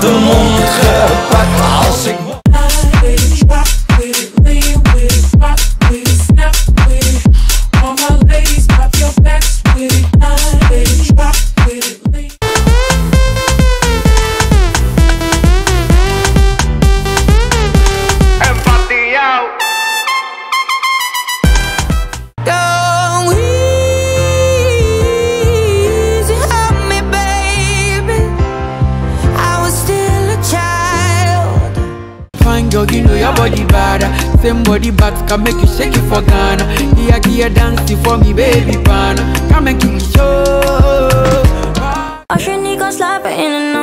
de mond gepakt. Als ik Fine girl, you know your body bad. Same body back can make you shake it for Ghana. Here, here, dancing for me, baby pana. Come and kick it show. Als je niet kan slapen in de nacht